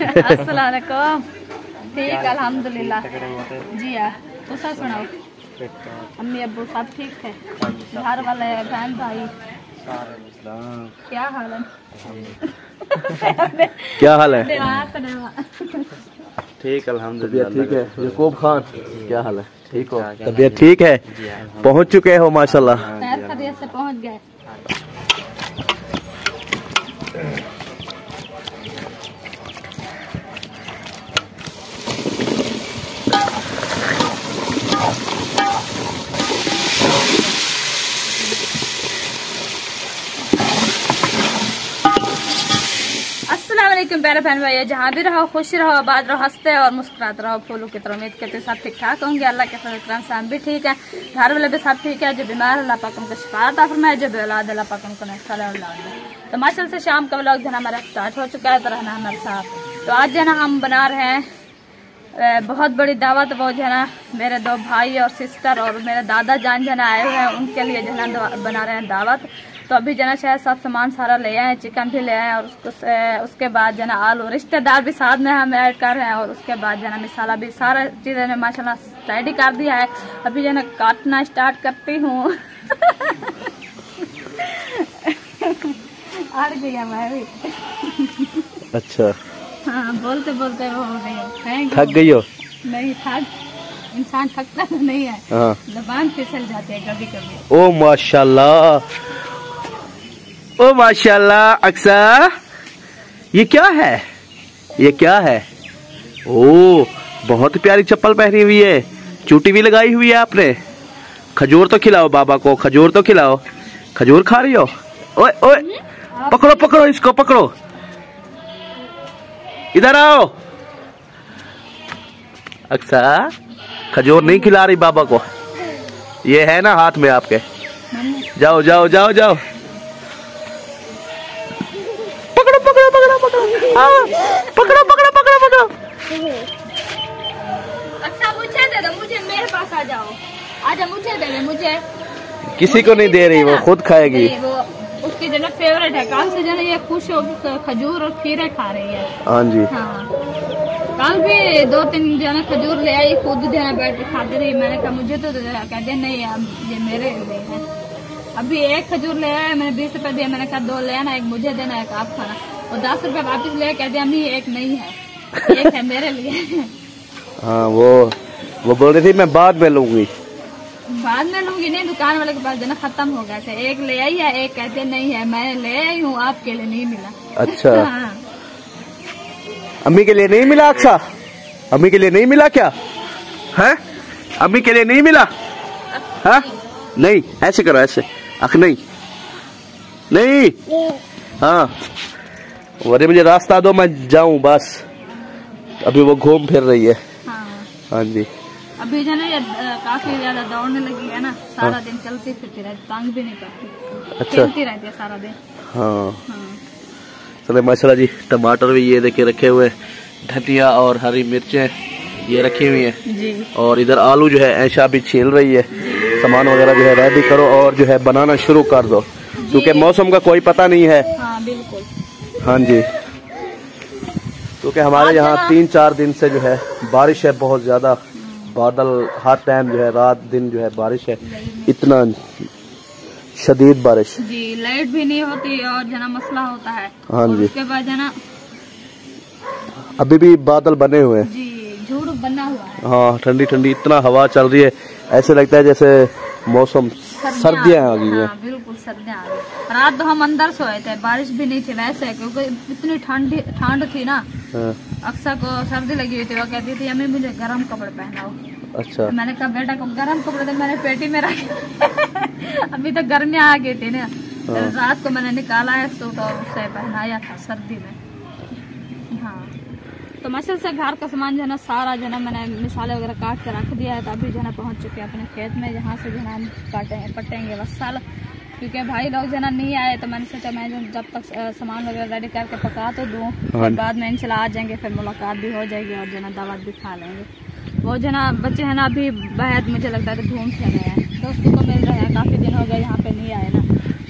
अस्सलाम ठीक अल्हम्दुलिल्लाह। जी हाँ तो सुनाओ। अम्मी अब्बू सब ठीक है? घर वाले बहन भाई? क्या हाल है? क्या हाल है? हाँ, ठीक अल्हम्दुलिल्लाह। ठीक है? यकूब खान क्या हाल है? ठीक हो? तबीयत ठीक है? पहुँच चुके हो माशाल्लाह। खैर खैरियत से पहुँच गए। वालेकुम प्यारे बहन भाई जहाँ भी रहो, खुश रहो, आबाद रहो, हँसते और मुस्कुराते रहो। फूलों की तरह उम्मीद करते सब ठीक ठाक होंगे। अल्लाह के फजल से हम भी ठीक है। घर वाले भी सब ठीक है। जो बीमार अल्लाह पाक उनको शिफात फरमाए। जो बेऔलाद अल्लाह पाक नस्ल तो माशा से शाम का व्लॉग जो हमारा स्टार्ट हो चुका है। तो रहना हमारे साथ। तो आज जो ना हम बना रहे हैं बहुत बड़ी दावत। वो जो है मेरे दो भाई और सिस्टर और मेरे दादा जान जो आए हुए हैं। उनके लिए जो है बना रहे हैं दावत। तो अभी जो है ना शायद सब सामान सारा ले आए चिकन भी ले आए और उसको उसके बाद जो आलू रिश्तेदार भी साथ में हम ऐड कर रहे हैं और उसके बाद जो है ना मसाला भी सारा चीज़ें ने माशाल्लाह रेडी कर दिया है। अभी जो काटना स्टार्ट करती हूँ। अड़ गई मैं भी अच्छा। हाँ बोलते बोलते वो हो गई. थक गई हो? नहीं थक। इंसान थकता तो नहीं है। हाँ। जबान फिसल जाती है कभी कभी ओ माशाल्लाह। ओ, माशाल्लाह, अक्सा। ये क्या है? ये क्या है? ओ, बहुत प्यारी चप्पल पहनी हुई है। चूटी भी लगाई हुई है आपने। खजूर तो खिलाओ बाबा को, खजूर तो खिलाओ। खजूर खा रही हो? ओए ओए, पकड़ो पकड़ो इसको, पकड़ो। इधर आओ। अक्सा, खजूर नहीं खिला रही बाबा को। ये है ना हाथ में आपके। जाओ जाओ जाओ जाओ। पकड़ो पकड़ो पकड़ो पकड़ो। हाँ, पकड़ो पकड़ो पकड़ो पकड़ो। अच्छा मुझे दे दो मुझे मेरे पास आ जाओ। आजा मुझे दे दे मुझे। किसी को नहीं दे रही वो खुद खाएगी। वो उसकी जो फेवरेट है कल से जो ये खुश हो खजूर और खीरे खा रही है। हाँ जी। हाँ। कल भी दो तीन जो ना खजूर ले आई खुद है बैठ के खाती रही। मैंने कहा मुझे तो दे दो। कहते नहीं ये मेरे लिए है। अभी एक खजूर ले आया मैंने बीस रुपए दिया मैंने कहा दो ले आना एक मुझे देना एक आप खाना। और दस रुपए वापस ले कहते अम्मी एक नहीं है एक है मेरे लिए। हाँ वो वो बोल रही थी मैं बाद में लूँगी। बाद में लूँगी नहीं दुकान वाले के पास देना खत्म हो गया था। एक ले आई है एक कहते नहीं है मैं ले आई हूँ आपके लिए नहीं मिला। अच्छा। हाँ। अम्मी के लिए नहीं मिला अक्सा अम्मी के लिए नहीं मिला क्या? है? अम्मी के लिए नहीं मिला? हाँ? नहीं ऐसे करो ऐसे। अख नहीं। नहीं। हाँ। अरे मुझे रास्ता दो मैं जाऊँ बस। अभी वो घूम फिर रही है। हाँ। हाँ जी। अभी जो ना काफ़ी ज़्यादा दौड़ने लगी है ना। सारा हाँ। दिन चलती फिरती रहती तंग भी नहीं करती। अच्छा। खेलती रहती है सारा दिन। हाँ। हाँ। चले माशाल्लाह जी टमाटर भी ये देखे रखे हुए हैं। धनिया और हरी मिर्चें ये रखी हुई है। जी। और इधर आलू जो है ऐशा भी छील रही है। सामान वगैरह जो है रेडी करो और जो है बनाना शुरू कर दो। क्योंकि मौसम का कोई पता नहीं है। हाँ बिल्कुल। हाँ जी। क्योंकि हमारे यहाँ तीन चार दिन से जो है बारिश है बहुत ज़्यादा। बादल हर टाइम जो है रात दिन जो है बारिश है। इतना शदीद बारिश। जी लाइट भी नहीं होती और जना मसला होता है। हाँ जी। उसके बाद जना अभी भी बादल बने हुए हैं। जी झूठ बना हुआ है। हाँ ठंडी ठंडी इतना हवा चल रही है। ऐसे लगता है जैसे मौसम सर्दियाँ आ गई हैं। हाँ बिल्कुल सर्दियाँ आ गई। रात तो हम अंदर सोए थे बारिश भी नहीं थी वैसे क्योंकि इतनी ठंडी ठंड थी ना। हाँ, अक्सर को सर्दी लगी हुई थी वो कहती थी अम्मी मुझे गर्म कपड़े पहनाओ। अच्छा। तो मैंने कहा बेटा को गर्म कपड़े तो मैंने पेटी में रखे अभी तो गर्मियाँ आ गई थी ना। तो रात को मैंने निकाला है सूट और उससे पहनाया था सर्दी में। हाँ तो मसल से घर का सामान जो है ना सारा जो है ना मैंने मिसाले वगैरह काट के रख दिया है तो अभी जो है ना पहुँच चुके हैं अपने खेत में जहाँ से जो है हम काटेंगे पटेंगे बस साल क्योंकि भाई लोग जो है ना नहीं आए तो मैंने सोचा मैं जो जब तक सामान वगैरह रेडी करके पका तो दूँ फिर बाद में इनशाला आ जाएँगे फिर मुलाकात भी हो जाएगी और जो है ना दावत भी खा लेंगे। वो जो है ना बच्चे हैं ना अभी बेहद मुझे लगता है कि घूम फिर रहे हैं। दोस्तों को मिल रहे हैं काफ़ी दिन हो गए यहाँ पे नहीं आए ना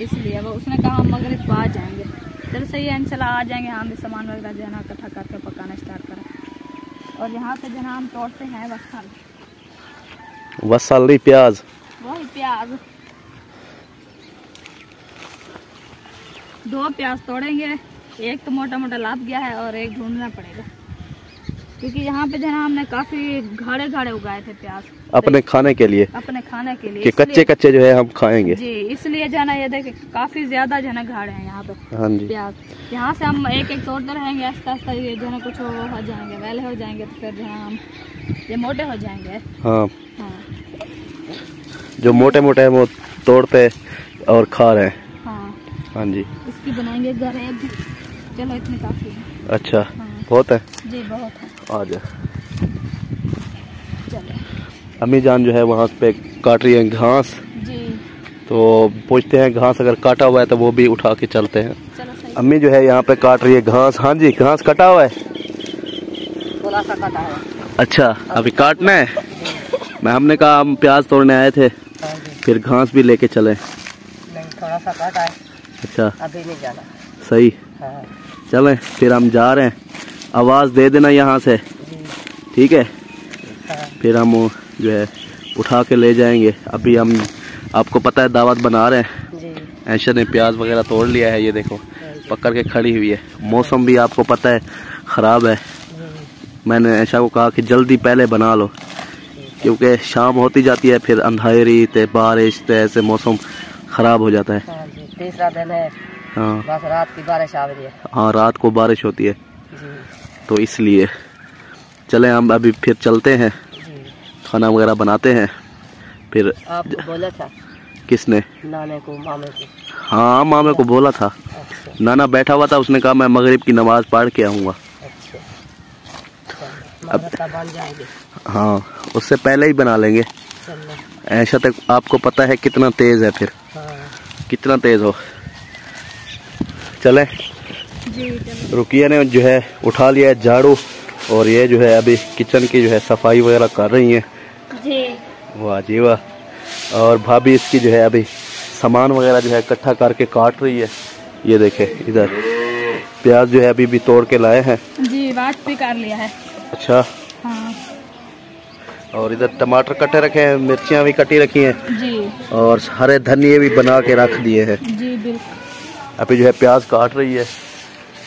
इसलिए वो उसने कहा हम मगरिब आ जाएँगे। चलो सही है इनशाला आ जाएँगे। हम भी सामान वगैरह जो है ना इकट्ठा करके पकाना स्टार्ट करें। और यहाँ से है हम तोड़ते हैं वसल वसाली प्याज। वही प्याज। दो प्याज तोड़ेंगे। एक तो मोटा मोटा लाभ गया है और एक ढूंढना पड़ेगा। क्योंकि यहाँ पे जना हमने काफ़ी घाड़े घाड़े उगाए थे प्याज। अपने खाने के लिए? अपने खाने के लिए कि कच्चे कच्चे जो है हम खाएँगे? जी इसलिए जना ये देखे काफ़ी ज़्यादा जना घाड़े हैं यहाँ पे हाँ जी। प्याज। यहाँ से हम एक एक तोड़ते रहेंगे आस्ते आस्ते ये जना कुछ वो हो जाएँगे वेले हो जाएँगे तो फिर जना हम ये मोटे हो जाएँगे। हाँ। हाँ। जो मोटे मोटे हैं वो तोड़ते और खा रहे हैं। हाँ। हाँ जी। इसकी बनाएँगे गरेब। चलो इतनी काफ़ी है। अच्छा। हाँ। बहुत है? जी बहुत है। आ जा। अम्मी जान जो है वहाँ पे काट रही है घास। तो पूछते हैं घास अगर काटा हुआ है तो वो भी उठा के चलते हैं। अम्मी जो है यहाँ पे काट रही है घास। हाँ जी घास कटा हुआ है? थोड़ा सा कटा है। अच्छा अभी काटना है? मैं हमने कहा हम प्याज तोड़ने आए थे। हाँ फिर घास भी लेके चले। नहीं थोड़ा सा कटा है। अच्छा। अभी नहीं जाना। सही। हाँ। चलें फिर हम जा रहे हैं। आवाज़ दे देना यहाँ से। ठीक है? हाँ। फिर हम जो है उठा के ले जाएँगे। अभी हम आपको पता है दावत बना रहे हैं। ऐशा ने प्याज वगैरह तोड़ लिया है ये देखो पकड़ के खड़ी हुई है। मौसम भी आपको पता है ख़राब है। मैंने ऐशा को कहा कि जल्दी पहले बना लो क्योंकि शाम होती जाती है फिर अंधेरी ते बारिश ते ऐसे मौसम ख़राब हो जाता है। हाँ तीसरा दिन है। हाँ। बस रात की बारिश आ रही है। हाँ रात को बारिश होती है। तो इसलिए चले हम अभी फिर चलते हैं। खाना वगैरह बनाते हैं। फिर आपको बोला था? किसने? नाने को मामे को। हाँ मामे को बोला था। अच्छा। नाना बैठा हुआ था उसने कहा मैं मगरिब की नमाज़ पढ़ के आऊँगा। अच्छा। अब हाँ उससे पहले ही बना लेंगे। ऐसा तक आपको पता है कितना तेज़ है फिर। हाँ। कितना तेज़ हो। चलो। रुकिया ने जो है उठा लिया है झाड़ू और ये जो है अभी किचन की जो है सफ़ाई वगैरह कर रही है। जी। वाह जी वाह। और भाभी इसकी जो है अभी सामान वगैरह जो है इकट्ठा करके काट रही है। ये देखे इधर। प्याज जो है अभी भी तोड़ के लाए हैं। जी बात भी कर लिया है। अच्छा। हाँ। और इधर टमाटर कटे रखे हैं मिर्चियाँ भी कटी रखी हैं। जी। और हरे धनिए भी बना के रख दिए हैं। जी बिल्कुल। अभी जो है प्याज काट रही है।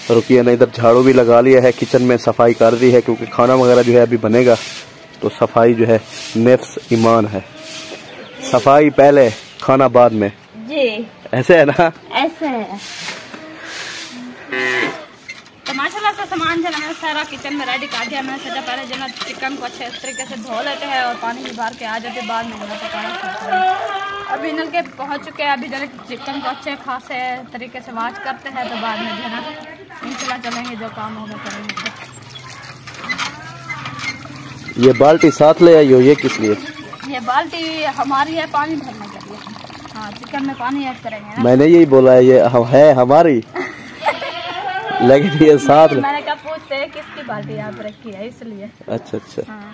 रुकिया ने इधर झाड़ू भी लगा लिया है किचन में सफ़ाई कर दी है क्योंकि खाना वगैरह जो है अभी बनेगा तो सफ़ाई जो है नेफ्स ईमान है। सफ़ाई पहले खाना बाद में। जी। ऐसे है ना? ऐसे है। तो माशाल्लाह से सामान जो है मैंने सारा किचन में रेडी कर दिया। मैंने सोचा पहले जो है ना चिकन को अच्छे तरीके से धो लेते हैं और पानी भर के आ जाते बाद में जो पकाना अभी नल के पहुँच चुके हैं अभी जो चिकन को अच्छे खासे तरीके से वाश करते हैं तो बाद में जो है ना इंशाल्लाह चलेंगे जो काम होगा करेंगे। ये बाल्टी साथ ले आई हो ये किस लिए? ये बाल्टी हमारी है पानी भरने के लिए हाँ चिकन में पानी ऐड करेंगे ना। मैंने यही बोला है ये है हमारी। लेकिन ये साथ मैंने कहा पूछते हैं किसकी बाल्टी यहाँ पे रखी है इसलिए। अच्छा अच्छा। हाँ।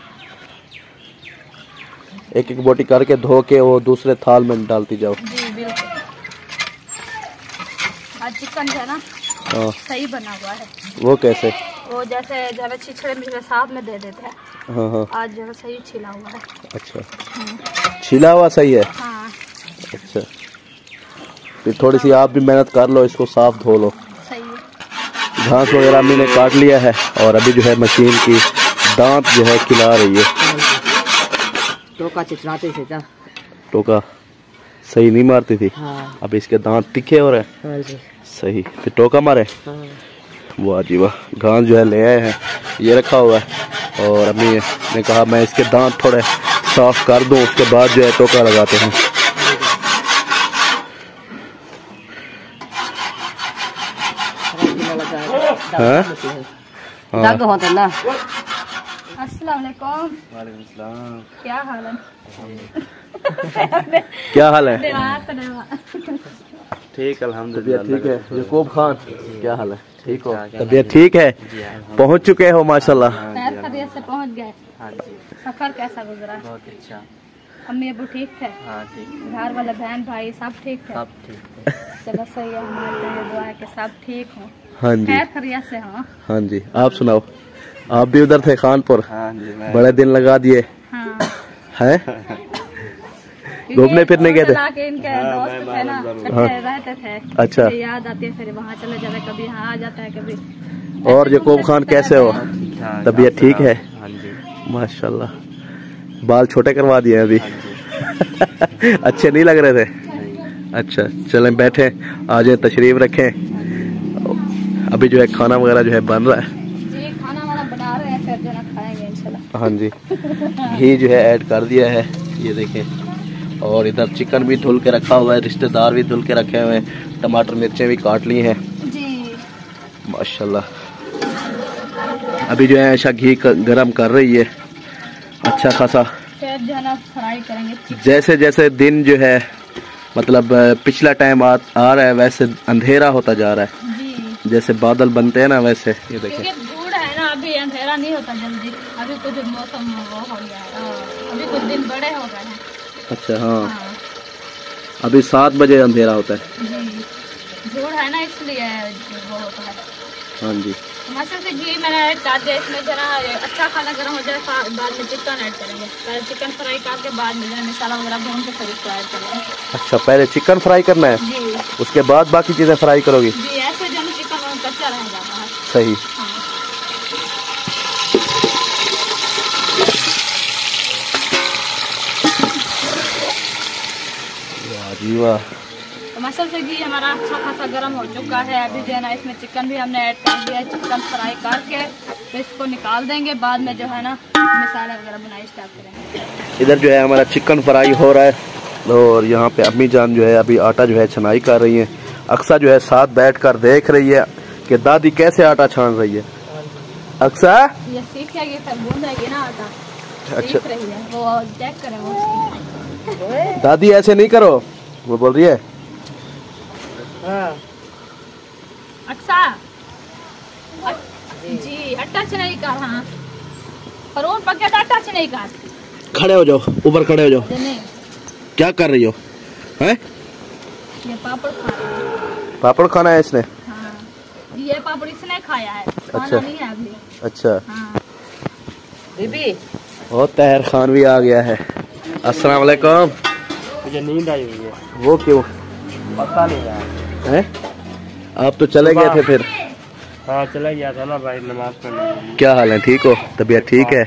एक एक बोटी करके धो के वो दूसरे थाल में डालती जाओ। जी बिल्कुल। आज चिकन है ना सही बना हुआ है। वो कैसे? वो जैसे जो है छिछड़े मिछड़े साथ में दे देते हैं। हाँ हाँ। आज जो सही छिला हुआ है। अच्छा। हम्म, छिला हुआ सही है? हाँ। अच्छा। फिर थोड़ी सी आप भी मेहनत कर लो इसको साफ़ धो लो। घास वगैरह अम्मी ने काट लिया है और अभी जो है मशीन की दांत जो है खिला रही है। टोका चित्राते थे टोका सही नहीं मारती थी? हाँ। अब इसके दांत तिखे हो रहे हैं। हाँ जी। सही। फिर टोका मारे। हाँ वाह जी वाह घास जो है ले आए हैं। ये रखा हुआ है। और अम्मी ने कहा मैं इसके दांत थोड़े साफ़ कर दूँ उसके बाद जो है टोका लगाते हैं। हाँ? हाँ। दर्द होते ना। अस्सलाम वालेकुम क्या हाल है? क्या हाल है। ठीक अल्हम्दुलिल्लाह ठीक है? यकूब खान क्या हाल है? ठीक हो? तबीयत ठीक है? पहुँच चुके हो माशाल्लाह। खैर खैरियत से पहुँच गए। सफ़र कैसा गुजरा? बहुत अच्छा। अम्मी अबू ठीक थे हाँ घर वाले बहन भाई सब ठीक थे सब ठीक चलो सही है हमारे दुआ है कि सब ठीक हो। हाँ जी। खैर से हो। हाँ जी आप सुनाओ। आप भी उधर थे खानपुर? हाँ जी बड़े दिन लगा दिए। हाँ। हैं? घूमने फिरने गए थे? इनके दोस्त थे ना हाँ। इकट्ठे रहते थे। अच्छा। याद आती है फिर वहाँ चले जाते कभी यहाँ आ जाता है कभी और यकूब खान कैसे हो? हाँ, तबीयत ठीक है। हाँ? जी। माशाल्लाह। बाल छोटे करवा दिए अभी। हाँ अच्छे नहीं लग रहे थे? अच्छा चलें बैठे आज तशरीफ़ रखें। अभी जो है खाना वगैरह जो है बन रहा है। जी खाना वाना बना रहे हैं फिर जो खाएँगे इंशाल्लाह। हाँ जी। घी जो है ऐड कर दिया है ये देखें। और इधर चिकन भी धुल के रखा हुआ है रिश्तेदार भी धुल के रखे हुए हैं। टमाटर मिर्चें भी काट ली हैं। जी। माशाल्लाह। अभी जो है ऐसा घी गरम कर रही है। अच्छा खासा। जैसे जैसे दिन जो है मतलब पिछला टाइम आ, आ रहा है वैसे अंधेरा होता जा रहा है। जी। जैसे बादल बनते हैं ना वैसे। ये देखें। क्योंकि धूड़ ना अभी अंधेरा नहीं होता जल्दी। अभी कुछ मौसम वो हो गया हाँ, अभी कुछ दिन बड़े हो गए हैं। अच्छा हाँ। हाँ। अभी सात बजे अंधेरा होता है। है ना इसलिए वो होता है। हाँ जी। मसाले से घी मैंने ऐड कर दिया इसमें जरा अच्छा खाना गर्म हो जाए बाद में चिकन ऐड करेंगे। पहले चिकन फ्राई करके बाद में जो मसाला वगैरह भून के फिर इसको ऐड करेंगे। अच्छा पहले चिकन फ्राई करना है? जी। उसके बाद बाकी चीज़ें फ्राई करोगी? जी ऐसे जो चिकन कच्चा रह जाता है सही। हाँ वाह जी वाह तो मसल से घी हमारा अच्छा खासा गर्म हो चुका है। अभी जो है ना इसमें चिकन भी हमने ऐड कर दिया है। चिकन फ्राई करके तो इसको निकाल देंगे। बाद में जो है ना मसाला वगैरह बनाई स्टार्ट करेंगे इधर जो है हमारा चिकन फ्राई हो रहा है और यहाँ पे अम्मी जान जो है अभी आटा जो है छनाई कर रही है। अक्सा जो है साथ बैठ कर देख रही है कि दादी कैसे आटा छान रही है। अक्सा? ये फिर भूनेगी ना आटा। अच्छा। रही है। वो चेक करें वो दादी ऐसे नहीं करो। वो बोल रही है? हाँ। अक्सा अ- जी अट्टा चनाई का हाँ। फरोन पके आटा चनाई का। खड़े हो जाओ ऊपर खड़े हो जाओ। नहीं क्या कर रही हो? हैं? ये पापड़ खा पापड़ खाना है इसने? हाँ। ये पापड़ इसने खाया है। खाना अच्छा। नहीं है अभी। अच्छा। हाँ। बीबी और तहर खान भी आ गया है। अस्सलाम वालेकुम। मुझे नींद आई हुई है। वो क्यों? पता नहीं यार। हैं? आप तो चले गए थे फिर। हाँ चला गया था ना भाई नमाज़ पढ़ने। क्या हाल है? ठीक हो? तबीयत ठीक है?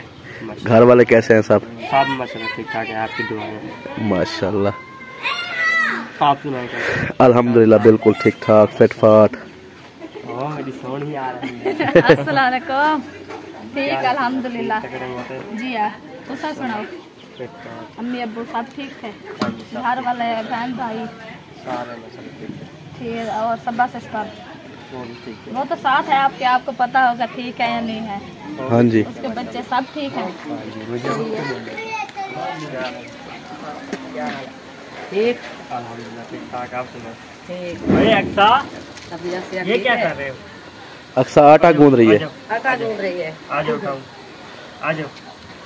घर वाले कैसे हैं सब? सब मसले ठीक ठाक है आपकी दुआ माशाल्लाह। आप सुनाए अल्हम्दुलिल्लाह बिल्कुल ठीक ठाक फिट। फाट मेरी सोन ही आ रही है। अस्सलाम वालेकुम ठीक अल्हम्दुलिल्लाह। होते जी हाँ तुसा सुनाओ। अम्मी अब्बू सब ठीक है? घर वाले बहन भाई? सारे ठीक है। ठीक और सबा से सब वो तो साथ है आपके आपको पता होगा ठीक है या नहीं है। हाँ जी। उसके बच्चे सब ठीक है? ठीक। ठीक ठाक आप सुनाओ। ठीक। अक्सा ये क्या कर रहे हो? अक्सा आटा गूंद रही है। आटा ढूंढ रही है। आ जाओ उठाओ। आ जाओ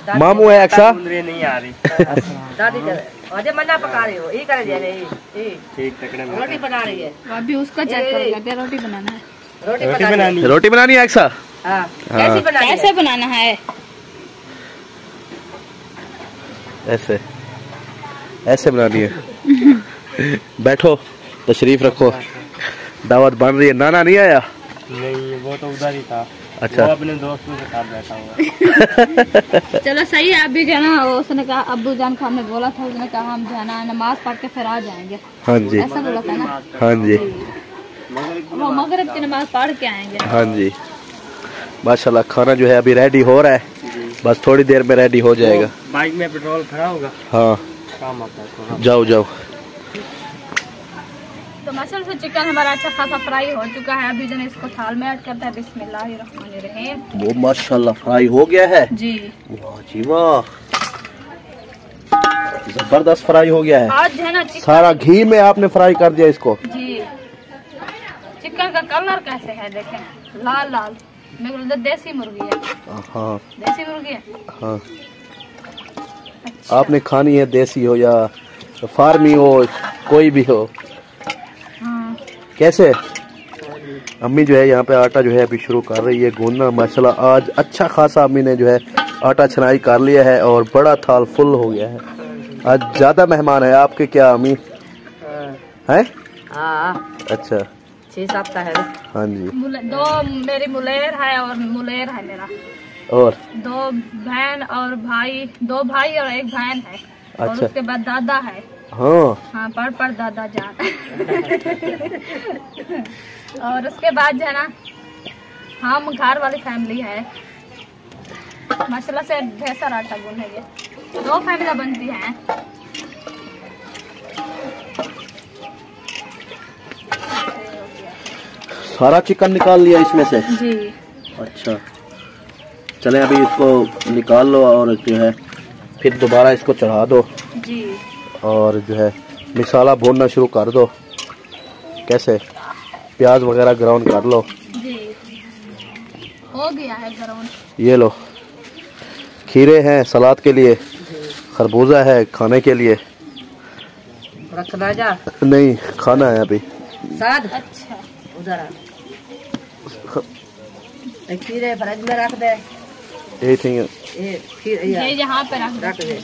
मामू है अक्सा? नहीं आ रही। दादी कर अजय मन्ना पका रही हो। ये कर दिया नहीं ये ठीक तकड़े में रोटी बना रही है। अभी उसका चेक करोगे क्या रोटी बनाना है। रोटी बनानी है। रोटी बनानी है अक्सा? हाँ। हाँ। कैसी बना रही है? कैसे बनाना है? ऐसे। ऐसे बनानी है। बैठो तशरीफ़ रखो। दावत बन रही है। नाना नहीं आया? नहीं वो तो उधर ही था। अच्छा। वो अपने दोस्तों के साथ बैठा हुआ चलो सही है अभी जो है उसने कहा अब्बू जान को हमने बोला था उसने कहा हम जो है ना नमाज़ पढ़ के फिर आ जाएँगे। हाँ जी। ऐसा बोला था ना? हाँ जी। वो मगरब की नमाज़ पढ़ के आएँगे। हाँ जी। माशाल्लाह खाना जो है अभी रेडी हो रहा है। बस थोड़ी देर में रेडी हो जाएगा। बाइक में पेट्रोल खड़ा होगा? हाँ। काम आता है जाओ जाओ। तो मसल से चिकन हमारा अच्छा खासा फ्राई हो चुका है। अभी जो इसको थाल में ऐड करते हैं। बिस्मिल्लाहिर्रहमानिर्रहीम। वो माशाल्लाह फ्राई हो गया है। जी। वाह जी वाह। ज़बरदस्त फ्राई हो गया है। आज है ना सारा घी में आपने फ्राई कर दिया इसको। जी। चिकन का कलर कैसे है देखें। लाल लाल। मेरे देसी मुर्गी है। हाँ देसी मुर्गी है? हाँ। अच्छा। आपने खानी है देसी हो या फार्मी हो कोई भी हाँ। कैसे अम्मी जो है यहाँ पे आटा जो है अभी शुरू कर रही है गूंदना माशाल्लाह आज अच्छा खासा अम्मी ने जो है आटा छनाई कर लिया है और बड़ा थाल फुल हो गया है। आज ज़्यादा मेहमान है आपके क्या अम्मी? हैं। हाँ? अच्छा। छह सात का है। हाँ जी। दो मेरी मुलेर है और मुलेर है मेरा। और? दो बहन और भाई दो भाई और एक बहन है। अच्छा। और अच्छा। उसके बाद दादा है। हाँ। हाँ पढ़ पढ़ दादा जान। और उसके बाद जो है ना हम घर वाली फैमिली है। माशाल्लाह से ढेर सारा आटा गूंदेंगे दो फैमिली बनती हैं। सारा चिकन निकाल लिया इसमें से? जी। अच्छा। चले अभी इसको निकाल लो और जो है फिर दोबारा इसको चढ़ा दो। जी। और जो है मिसाला भूनना शुरू कर दो। कैसे? प्याज वगैरह ग्राउंड कर लो। हो गया है ग्राउंड। ये लो। खीरे हैं सलाद के लिए खरबूजा है खाने के लिए। रखना जा। नहीं खाना है अभी। साद। अच्छा। उधर खीरे फ्रिज में रख दे। यही थी ये खीर ये यहाँ पे रख रख दे।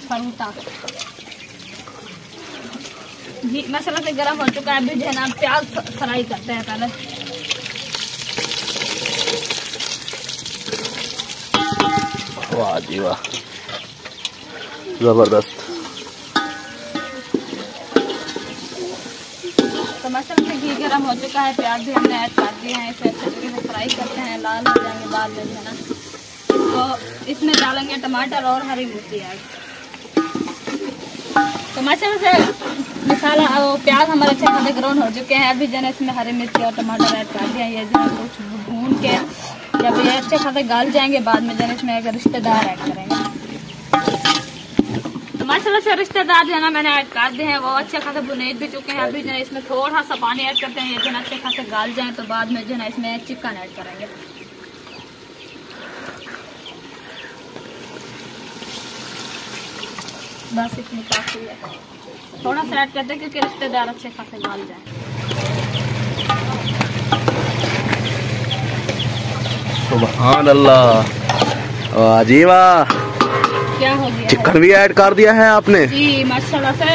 घी मसाला से गर्म हो चुका है अभी जो है ना प्याज फ्राई करते हैं पहले। वाह जी वाह। ज़बरदस्त। तो मसाला से घी गर्म हो चुका है प्याज भी हमने ऐड कर दिए हैं इसे अच्छे तरीके से फ्राई करते हैं लाल हो जाएँगे बाद में जो है ना। तो इसमें डालेंगे टमाटर और हरी मिर्ची ऐड। तो मसाला से मसाला और प्याज हमारे अच्छे खासे ग्राउंड हो चुके हैं। अभी जो इसमें हरी मिर्ची और टमाटर ऐड कर दिया। ये जो कुछ भून के जब ये अच्छे खासे गाल जाएँगे, बाद में जो इसमें एक रिश्तेदार ऐड करेंगे। तो माशाल्लाह से रिश्तेदार जो है ना, मैंने ऐड कर दिए हैं। वो अच्छे खासे बुनेज भी चुके हैं। अभी जो है इसमें थोड़ा सा पानी ऐड करते हैं। ये जो अच्छे खासे गाल जाए तो बाद में जो है इसमें चिकन ऐड करेंगे। बस इतनी काफ़ी है। थोड़ा सा ऐड करते हैं क्योंकि रिश्तेदार अच्छे खासे गाल जाए। सुबहान अल्लाह वाह। क्या हो गया? चिकन भी ऐड कर दिया है आपने? जी माशाल्लाह से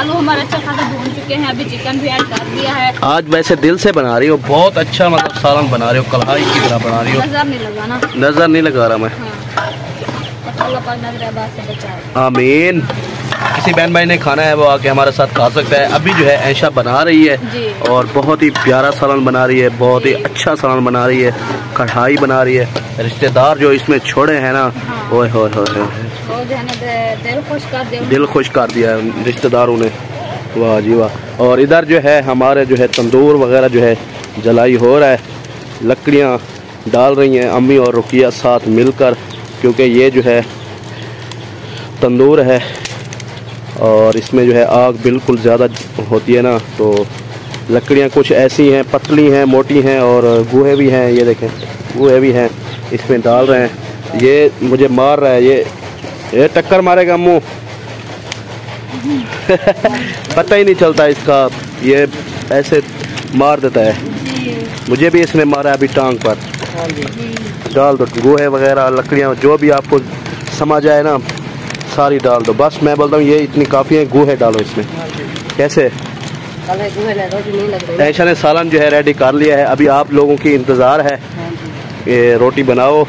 आलू हमारे अच्छे खासे भून चुके हैं अभी चिकन भी ऐड कर दिया है। आज वैसे दिल से बना रही हो बहुत अच्छा मतलब सालन बना रही हो कढ़ाई की तरह बना रही हो। नज़र नहीं लगा ना नज़र नहीं लगा रहा मैं। हाँ बस अल्लाह पाक नज़र बात से बचाए आमीन। किसी बहन भाई ने खाना है वो आके हमारे साथ खा सकता है। अभी जो है ऐशा बना रही है और बहुत ही प्यारा सालन बना रही है बहुत ही अच्छा सालन बना रही है कढ़ाई बना रही है। रिश्तेदार जो इसमें छोड़े हैं ना ओए होए। वो है ना दिल खुश कर दिल खुश कर दिया है रिश्तेदारों ने। वाह जी वाह। और इधर जो है हमारे जो है तंदूर वगैरह जो है जलाई हो रहा है। लकड़ियाँ डाल रही हैं अम्मी और रुकिया साथ मिलकर। क्योंकि ये जो है तंदूर है और इसमें जो है आग बिल्कुल ज़्यादा होती है ना तो लकड़ियाँ कुछ ऐसी हैं पतली हैं मोटी हैं और गुहे भी हैं ये देखें गुहे भी हैं इसमें डाल रहे हैं। ये मुझे मार रहा है ये ये टक्कर मारेगा मुँह। पता ही नहीं चलता इसका ये ऐसे मार देता है। मुझे भी इसने मारा अभी टांग पर। डाल दो गोहे वगैरह लकड़ियाँ जो भी आपको समझ आए ना सारी डाल दो बस मैं बोलता हूँ ये इतनी काफ़ी है गोहे डालो इसमें। कैसे? कल है गुहे ले रोटी नहीं लग रही। ऐशा ने सालन जो है रेडी कर लिया है। अभी आप लोगों की इंतज़ार है ये रोटी बनाओ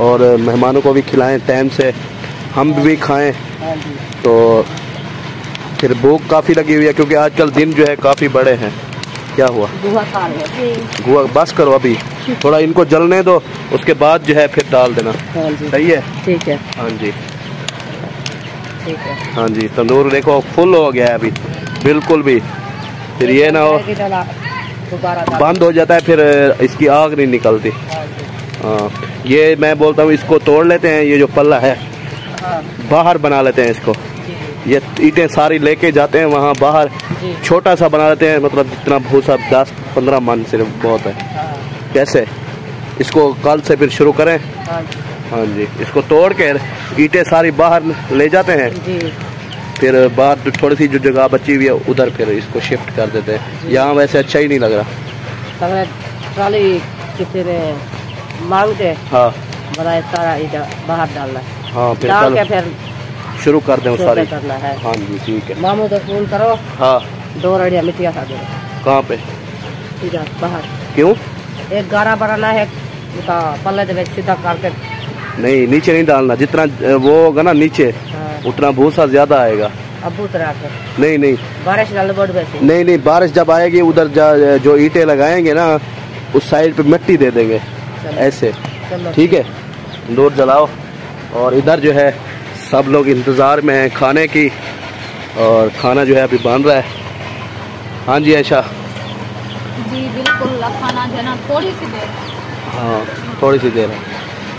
और मेहमानों को भी खिलाएँ टाइम से। हम भी खाएँ। तो फिर भूख काफ़ी लगी हुई है क्योंकि आजकल दिन जो है काफ़ी बड़े हैं। क्या हुआ? गुआ बस करो अभी। थोड़ा इनको जलने दो उसके बाद जो है फिर डाल देना। हाँ सही है? ठीक है। हाँ जी। ठीक है। हाँ जी तंदूर देखो फुल हो गया है अभी। बिल्कुल भी। फिर ये ना हो। बंद हो जाता है फिर इसकी आग नहीं निकलती। हाँ हाँ ये मैं बोलता हूँ इसको तोड़ लेते हैं ये जो पल्ला है। हाँ। बाहर बना लेते हैं इसको। ये ईटें सारी लेके जाते हैं वहाँ बाहर। छोटा सा बना लेते हैं मतलब जितना भूसा दस पंद्रह मन सिर्फ़ बहुत हाँ। कैसे? इसको कल से फिर शुरू करें? हाँ जी। हाँ इसको तोड़ के ईटे सारी बाहर ले जाते हैं? जी। फिर बाद थोड़ी सी जो जगह बची हुई है उधर फिर इसको शिफ्ट कर देते हैं। यहाँ वैसे अच्छा ही नहीं लग रहा। सगळे ट्रॉली किसी ने मांगते हाँ। बनाए सारा इधर बाहर डालना है। हाँ फिर डाल के फिर शुरू कर दें वो सारी। करना है। हाँ जी ठीक है। मामू तो फ़ोन करो। हाँ। दो रड़िया मिट्टिया खा दो कहाँ पे? बाहर। क्यों? एक गारा बनाना है उसका पल्ले दे सीधा करके नहीं नीचे नहीं डालना जितना वो होगा ना नीचे हाँ, उतना भूसा ज़्यादा आएगा। अबू नहीं नहीं। बारिश वैसे नहीं नहीं बारिश जब आएगी उधर जो ईटे लगाएँगे ना उस साइड पे मिट्टी दे देंगे ऐसे। ठीक है? दूर जलाओ। और इधर जो है सब लोग इंतज़ार में हैं खाने की और खाना जो है अभी बन रहा है। हाँ जी ऐशा जी बिल्कुल। अब खाना जो है ना थोड़ी सी देर हाँ। थोड़ी सी देर है।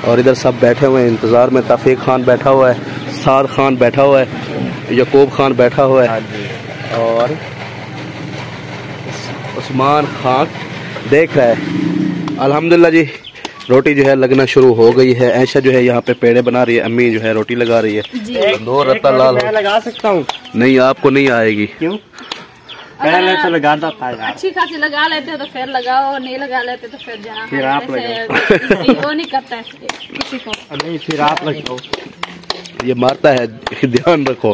और इधर सब बैठे हुए हैं इंतज़ार में तफ़ीक खान बैठा हुआ है साद खान बैठा हुआ है यकूब खान बैठा हुआ है। और उस्मान खान देख रहा है। अल्हम्दुलिल्लाह जी रोटी जो है लगना शुरू हो गई है। ऐशा जो है यहाँ पे पेड़े बना रही है अम्मी जो है रोटी लगा रही है। दो रत्ता लाल लगा सकता हूँ? नहीं आपको नहीं आएगी। क्यों? पहले तो लगाता था यार। अच्छी खासी लगा लेते हो तो फिर लगाओ नहीं लगा लेते तो फिर जहाँ फिर आप जैसे वो नहीं करता है किसी को। नहीं फिर आप लगाओ। ये मारता है ध्यान रखो।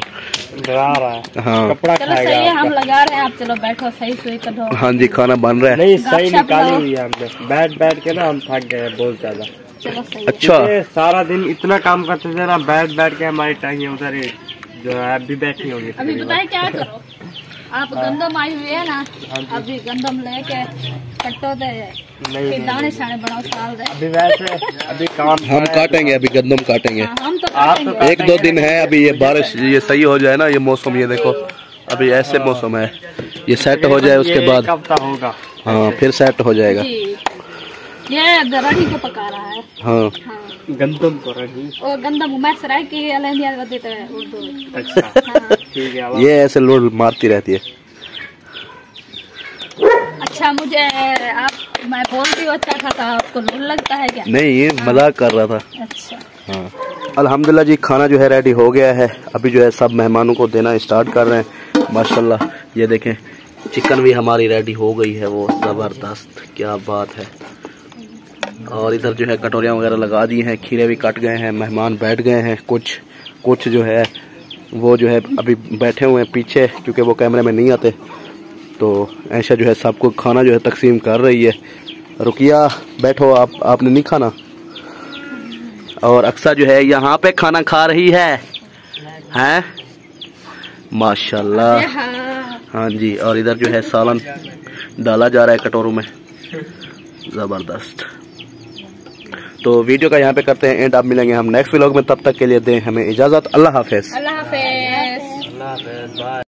डरा रहा है। हाँ। कपड़ा चलो सही है हम लगा रहे हैं आप चलो बैठो सही सुई करो हाँ जी खाना बन रहा है। नहीं सही निकाली हुई है हमने। बैठ बैठ के ना हम थक गए बहुत ज़्यादा। सही अच्छा। सारा दिन इतना काम करते थे ना बैठ बैठ के हमारी टांगे उधर ही जो है अभी बैठी होगी। अभी बताए क्या करो? आप गंदम आई हुई है ना अभी गंदम लेके कट्टो दे नहीं नहीं, दाने शाने बनाओ साल दे। अभी वैसे अभी काम हम काटेंगे अभी गंदम काटेंगे। हाँ, हम तो आप तो एक दो दिन है अभी ये बारिश ये सही हो जाए ना ये मौसम ये देखो। अभी ऐसे मौसम है। ये सेट हो जाए उसके बाद। होगा? हाँ फिर सेट हो जाएगा। जी। ये दरड़ी को पका रहा है। हाँ। हाँ। गंदम को रही। और गंदम मैं सराय की देते हैं उर्दू। अच्छा। हाँ। है ये ऐसे लोड मारती रहती है। अच्छा मुझे आप मैं बोलती हूँ अच्छा खाता आपको लूट लगता है क्या? नहीं ये मज़ाक कर रहा था। अच्छा। हाँ। अल्हम्दुलिल्लाह जी खाना जो है रेडी हो गया है। अभी जो है सब मेहमानों को देना स्टार्ट कर रहे हैं। माशाल्लाह ये देखें चिकन भी हमारी रेडी हो गई है वो ज़बरदस्त क्या बात है। और इधर जो है कटोरियाँ वगैरह लगा दी हैं, खीरे भी कट गए हैं, मेहमान बैठ गए हैं, कुछ कुछ जो है, वो जो है अभी बैठे हुए हैं पीछे, क्योंकि वो कैमरे में नहीं आते। तो ऐशा जो है सबको खाना जो है तकसीम कर रही है। रुकिया, बैठो आप, आपने नहीं खाना? और अक्सर जो है यहाँ पे खाना खा रही है। हैं? माशाल्लाह। हाँ जी, और इधर जो है सालन डाला जा रहा है कटोरों में। ज़बरदस्त। तो वीडियो का यहाँ पे करते हैं एंड आप मिलेंगे हम नेक्स्ट व्लॉग में तब तक के लिए दें हमें इजाज़त अल्लाह हाफिज़। अल्लाह हाफिज। अल्लाह हाफ़िज़, बाय